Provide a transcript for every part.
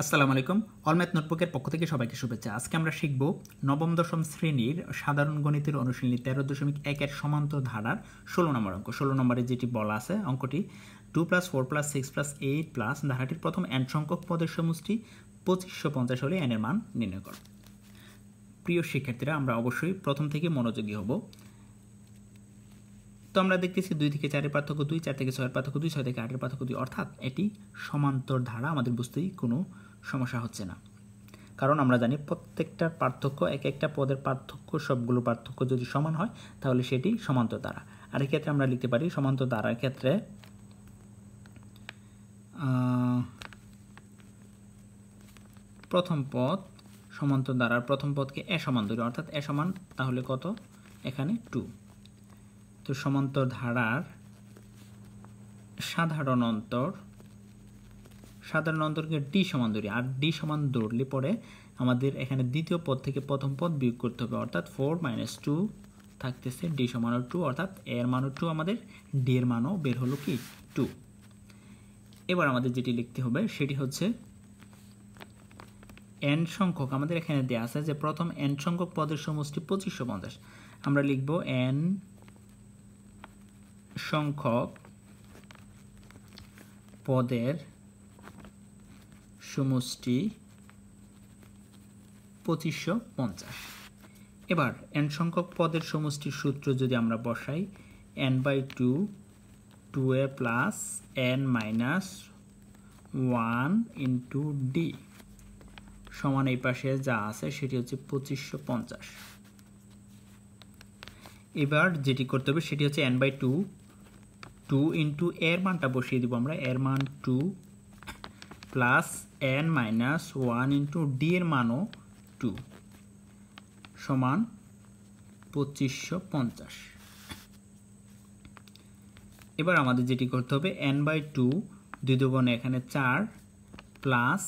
আসসালামু আলাইকুম। অলম্যাথ নোটবুকের পক্ষ থেকে সবাইকে শুভেচ্ছা। আজকে আমরা শিখব নবম, দশম শ্রেণির সাধারণ গণিতের অনুশীলনী তেরো দশমিক একের সমান্তর ধারার ষোলো নম্বর অঙ্ক। ষোলো নম্বরে যেটি বলা আছে অঙ্কটি two plus four plus six plus eight plus ধারাটির প্রথম এন সংখ্যক পদের সমষ্টি পঁচিশশো পঞ্চাশ হলে এনের মান নির্ণয় করো। প্রিয় শিক্ষার্থীরা, আমরা অবশ্যই প্রথম থেকে মনোযোগী হব। তো আমরা দেখতেছি দুই থেকে চারের পার্থক্য দুই, চার থেকে ছয়ের পার্থক্য দুই, ছয় থেকে আটের পার্থক্য দুই। অর্থাৎ এটি সমান্তর ধারা, আমাদের বুঝতেই কোনো সমস্যা হচ্ছে না। কারণ আমরা জানি প্রত্যেকটার পার্থক্য, এক একটা পদের পার্থক্য সবগুলো পার্থক্য যদি সমান হয়, তাহলে সেটি সমান্তর দ্বারা আর ক্ষেত্রে আমরা লিখতে পারি সমান্তর দ্বারার ক্ষেত্রে প্রথম পদ সমান্তর দ্বারার প্রথম পদকে এ সমান ধরি অর্থাৎ এ সমান তাহলে কত? এখানে টু তো সমান্তর ধারার সাধারণ অন্তর সাধারণ অন্তরকে ডি সমান ধরি আর ডি সমান ধরলে পরে আমাদের এখানে দ্বিতীয় পদ থেকে প্রথম পদ বিয়োগ করতে হবে, অর্থাৎ ফোর মাইনাস টু থাকতেছে ডি সমান টু অর্থাৎ এর মানও টু আমাদের ডি এর মানও বের হলো কি টু এবার আমাদের যেটি লিখতে হবে সেটি হচ্ছে এন সংখ্যক, আমাদের এখানে দেওয়া আছে যে প্রথম এন সংখ্যক পদের সমষ্টি পঁচিশশো পঞ্চাশ। আমরা লিখব এন সংখ্যক পদের সমষ্টি পঁচিশশো পঞ্চাশ। এবার এন সংখ্যক পদের সমষ্টির সূত্র যদি আমরা বসাই n by two two a plus n minus one into d সমান এই পাশে যা আছে সেটি হচ্ছে পঁচিশশো পঞ্চাশ। এবার যেটি করতে হবে সেটি হচ্ছে n by two two into এর মানটা বসিয়ে দিব আমরা এর মান two plus n minus one into d এর মানও টু সমান পঁচিশশো পঞ্চাশ। এবার আমাদের যেটি করতে হবে এন বাই টু দুই দুগুণে এখানে চার প্লাস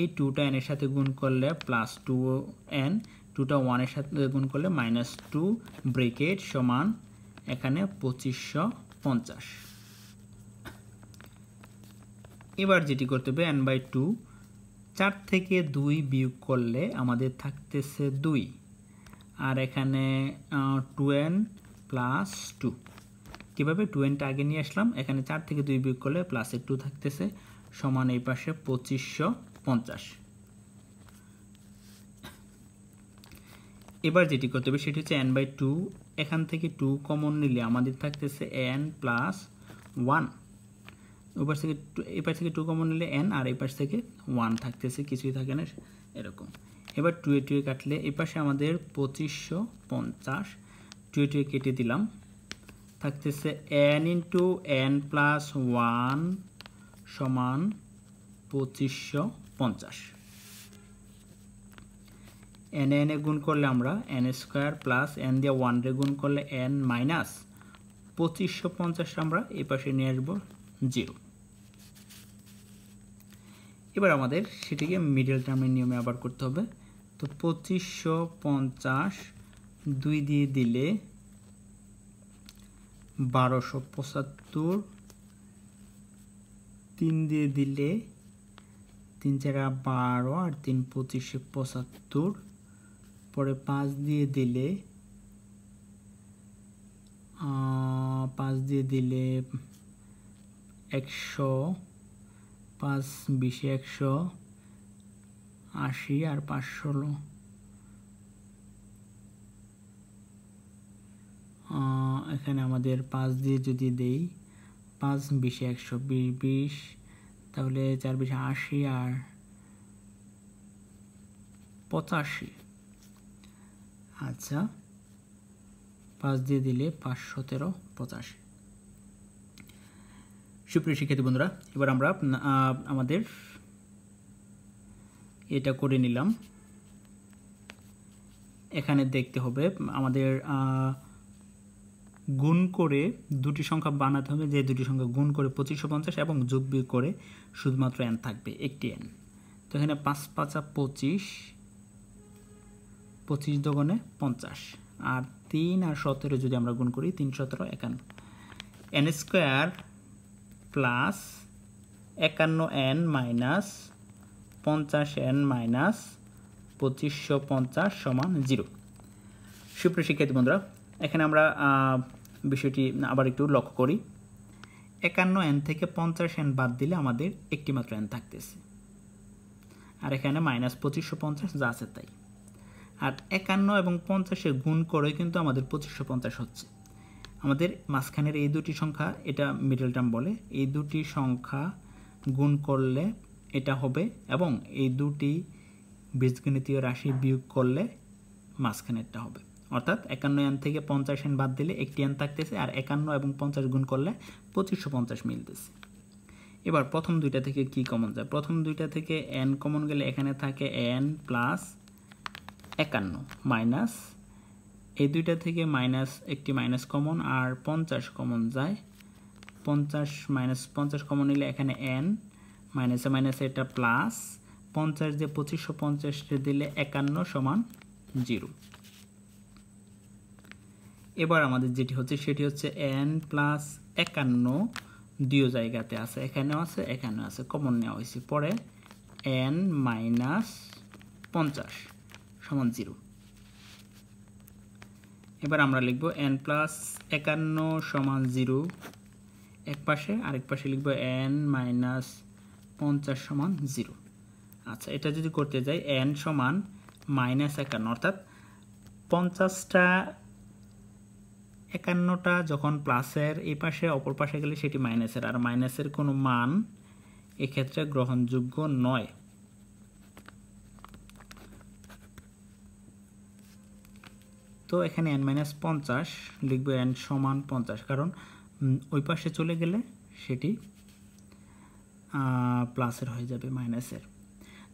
এই টুটা এনের সাথে গুণ করলে প্লাস টু এন টুটা ওয়ানের সাথে গুণ করলে মাইনাস টু ব্রেকেট সমান এখানে পঁচিশশো পঞ্চাশ। এবার যেটি করতে হবে এন বাই টু চার থেকে দুই বিয়োগ করলে আমাদের থাকতেছে দুই। আর এখানে টু এন প্লাস টু কীভাবে টু এনটা আগে নিয়ে আসলাম? এখানে চার থেকে দুই বিয়োগ করলে প্লাসে টু থাকতেছে, সমান এই পাশে পঁচিশশো পঞ্চাশ। এবার যেটি করতে হবে, সেটি হচ্ছে এন বাই টু এখান থেকে টু কমন নিলে আমাদের থাকতেছে এন প্লাস ওয়ান ওপার থেকে এপার থেকে টু কমন নিলে এন আর এপাশ থেকে ওয়ান থাকতেছে, কিছুই থাকে না, এরকম। এবার টু এ টু এ কাটলে, এপাশে আমাদের পঁচিশশো পঞ্চাশ টু এ টু এ কেটে দিলাম। থাকতেছে n into n plus one সমান পঁচিশশো পঞ্চাশ। এন এন গুণ করলে আমরা এন স্কোয়ার প্লাস এন দিয়ে ওয়ান রে গুণ করলে এন মাইনাস পঁচিশশো পঞ্চাশ আমরা এ পাশে নিয়ে আসব। জিরো। এবার আমাদের সেটিকে মিডল টার্মের নিয়মে আবার করতে হবে। তো পঁচিশশো পঞ্চাশ দুই দিয়ে দিলে বারোশো পঁচাত্তর, তিন দিয়ে দিলে তিন চারা বারো আর তিন পঁচিশে পঁচাত্তর, পরে পাঁচ দিয়ে দিলে পাঁচ দিয়ে দিলে একশো, পাঁচ বিশে একশো, আশি আর পাঁচ ষোলো। এখানে আমাদের পাঁচ দিয়ে যদি দেই, পাঁচ বিশে একশো বিশ বিশ, তাহলে চার বিশে আশি আর পঁচাশি। আচ্ছা পাঁচ দিয়ে দিলে পাঁচ সতেরো পঁচাশি। সুপ্রিয় শিক্ষার্থী বন্ধুরা, এবার আমরা আমাদের এটা করে নিলাম। এখানে দেখতে হবে, আমাদের গুণ করে দুটি সংখ্যা বানাতে হবে, যে দুটি সংখ্যা গুণ করে পঁচিশশো পঞ্চাশ এবং যোগ বিয়োগ করে শুধুমাত্র এন থাকবে, একটি এন তো এখানে পাঁচ পাঁচা পঁচিশ পঁচিশ দোকানে পঞ্চাশ, আর তিন আর সতেরো যদি আমরা গুণ করি, তিন সতেরো একান্ন। এন স্কোয়ার প্লাস একান্ন এন মাইনাস পঞ্চাশ এন মাইনাস পঁচিশশো পঞ্চাশ সমান জিরো। সুপ্রিয় শিক্ষার্থী বন্ধুরা, এখানে আমরা বিষয়টি আবার একটু লক্ষ্য করি। একান্ন এন থেকে পঞ্চাশ এন বাদ দিলে আমাদের একটি মাত্র এন থাকতেছে। আর এখানে মাইনাস পঁচিশশো পঞ্চাশ যা আছে তাই। আর একান্ন এবং পঞ্চাশে গুণ করে কিন্তু আমাদের পঁচিশশো পঞ্চাশ হচ্ছে। আমাদের মাঝখানের এই দুটি সংখ্যা, এটা মিডল টার্ম বলে, এই দুটি সংখ্যা গুণ করলে এটা হবে এবং এই দুটি বীজগণিতীয় রাশি বিয়োগ করলে মাঝখানেরটা হবে। অর্থাৎ একান্ন এন থেকে পঞ্চাশ এন বাদ দিলে একটি এন থাকতেছে আর একান্ন এবং পঞ্চাশ গুণ করলে পঁচিশশো পঞ্চাশ মিলতেছে। এবার প্রথম দুইটা থেকে কি কমন যায়? প্রথম দুইটা থেকে এন কমন গেলে এখানে থাকে এন প্লাস একান্ন মাইনাস এই দুইটা থেকে মাইনাস একটি মাইনাস কমন আর পঞ্চাশ কমন যায়। পঞ্চাশ মাইনাস পঞ্চাশ কমন নিলে এখানে এন মাইনাসে মাইনাসে এটা প্লাস পঞ্চাশ দিয়ে পঁচিশশো পঞ্চাশ দিলে একান্ন সমান জিরো এবার আমাদের যেটি হচ্ছে সেটি হচ্ছে এন প্লাস একান্ন দুই জায়গাতে আছে, এখানেও আছে এখানেও আছে কমন নেওয়া হয়েছে। পরে এন মাইনাস পঞ্চাশ সমান জিরো এবার আমরা লিখব এন প্লাস একান্ন সমান জিরো, এক পাশে, আরেক পাশে লিখব এন মাইনাস পঞ্চাশ সমান জিরো। আচ্ছা এটা যদি করতে যাই এন সমান মাইনাস একান্ন, অর্থাৎ পঞ্চাশটা একান্নটা যখন প্লাসের এই পাশে, অপর পাশে গেলে সেটি মাইনাসের আর মাইনাসের কোনো মান এক্ষেত্রে গ্রহণযোগ্য নয়। তো এখানে এন মাইনাস পঞ্চাশ, লিখব এন সমান পঞ্চাশ, কারণ ওই পাশে চলে গেলে সেটি প্লাসের হয়ে যাবে মাইনাসের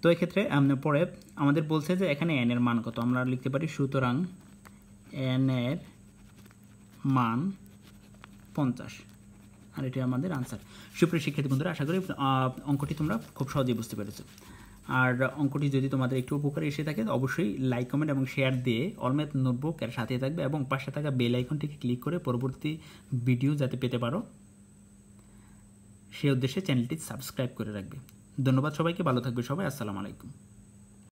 তো এক্ষেত্রে পরে আমাদের বলছে যে এখানে এন এর মান কত? আমরা লিখতে পারি সুতরাং এন এর মান পঞ্চাশ। আর এটি আমাদের আনসার সুপ্রিয় শিক্ষার্থী বন্ধুরা, আশা করি অঙ্কটি তোমরা খুব সহজেই বুঝতে পেরেছ। আর অঙ্কটি যদি তোমাদের একটু উপকারে এসে থাকে অবশ্যই লাইক কমেন্ট এবং শেয়ার দিয়ে অলমেদ নোটবুক এর সাথে থাকবে এবং পাশে থাকা বেল আইকনটিকে ক্লিক করে পরবর্তী ভিডিও যাতে পেতে পারো, সেই উদ্দেশ্যে চ্যানেলটি সাবস্ক্রাইব করে রাখবে। ধন্যবাদ সবাইকে, ভালো থাকবে সবাই, আসসালামু আলাইকুম।